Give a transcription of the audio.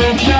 Yeah.